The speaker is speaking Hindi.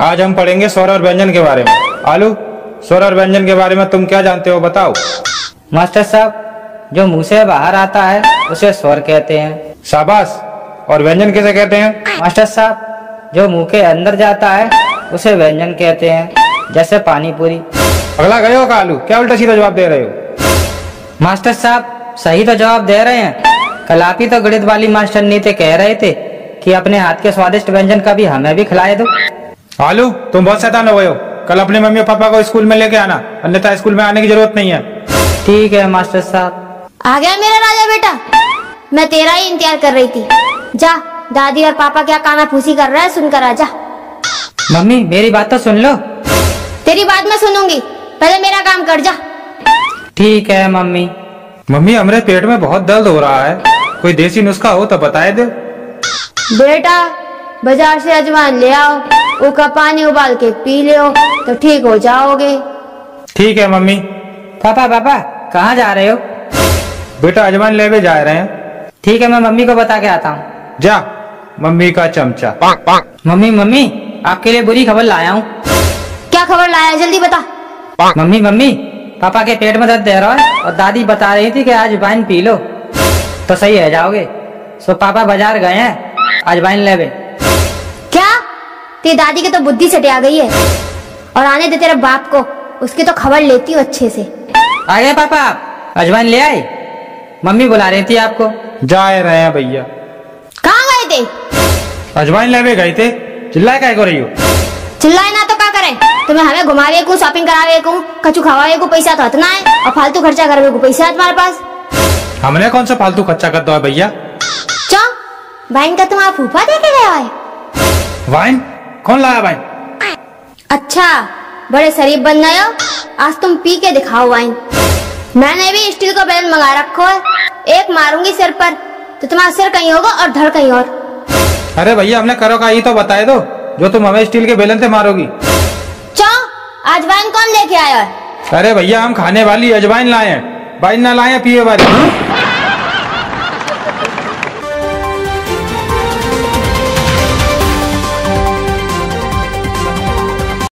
आज हम पढ़ेंगे स्वर और व्यंजन के बारे में। आलू स्वर और व्यंजन के बारे में तुम क्या जानते हो बताओ। मास्टर साहब जो मुँह से बाहर आता है उसे स्वर कहते हैं। शाबाश और व्यंजन किसे कहते हैं? मास्टर साहब जो मुँह के अंदर जाता है उसे व्यंजन कहते हैं जैसे पानी पूरी अगला गए हो का आलू क्या उल्टा सीधा जवाब दे रहे हो? मास्टर साहब सही तो जवाब दे रहे हैं। कल आप ही तो गणित वाली मास्टर नीते कह रहे थे कि अपने हाथ के स्वादिष्ट व्यंजन का भी हमें भी खिलाए दो। आलू तुम बहुत शैतान हो गए हो। कल अपने मम्मी और पापा को स्कूल में लेके आना अन्यथा स्कूल में आने की ज़रूरत नहीं है। ठीक है मास्टर साहब। आ गया मेरा राजा बेटा। मैं तेरा ही इंतज़ार कर रही थी। जा दादी और पापा क्या काना फूसी कर रहा है सुनकर आ जा। मम्मी मेरी बात तो सुन लो। तेरी बात मैं सुनूँगी। पहले मेरा काम कर जा। ठीक है मम्मी। मम्मी हमारे पेट में बहुत दर्द हो रहा है। कोई देसी नुस्खा हो तो बताए दे। बेटा बाज़ार से अजवाइन ले आओ। उसका पानी उबाल के पी लो तो ठीक हो जाओगे। ठीक है मम्मी। पापा पापा कहाँ जा रहे हो? बेटा अजमान लेवे जा रहे हैं। ठीक है मैं मम्मी को बता के आता हूँ। जा मम्मी का चमचा। पाक, पाक। मम्मी मम्मी आपके लिए बुरी खबर लाया हूँ। क्या खबर लाया? जल्दी बता। पाक। मम्मी मम्मी पापा के पेट में दर्द दे रहा है और दादी बता रही थी कि आज वाइन पी लो। तो सही है जाओगे। सो पापा बाज़ार गए हैं आज वाइन लेवे। तेरी दादी की तो बुद्धि सटे आ गई है। और आने दे तेरे बाप को। उसकी तो खबर लेती हूँ अच्छे से। आ गए पापा आप। अजवाइन ले आए। मम्मी बुला रही थी आपको। जा रहे हैं भैया। कहाँ गए थे? अजवाइन लेवे गए थे। चिल्लाए काय को रही हो? चिल्लाए ना तो क्या करे? तुम्हें हमें घुमावे को शॉपिंग करावे को कछु खवावे को पैसा तो हतना है। और फालतू खर्चा करवे को पैसा है तुम्हारे पास? हमने कौन सा फालतू खर्चा कर दो है भैया? क्यों वाइन का तुम्हारा फूफा दे के गया है। वाइन कौन लाया वाइन अच्छा बड़े शरीफ बन गए हो। आज तुम पी के दिखाओ वाइन। मैंने भी स्टील का बैलन मंगा रखो है। एक मारूँगी सिर पर तो तुम्हारा सिर कहीं होगा और धड़ कहीं और। अरे भैया हमने करो का ये तो बताए दो जो तुम हमें स्टील के बेलन से मारोगी। क्यों आज वाइन कौन लेके आया है? अरे भैया हम खाने वाली अजवाइन लाए हैं। वाइन ना लाए पिए वाली?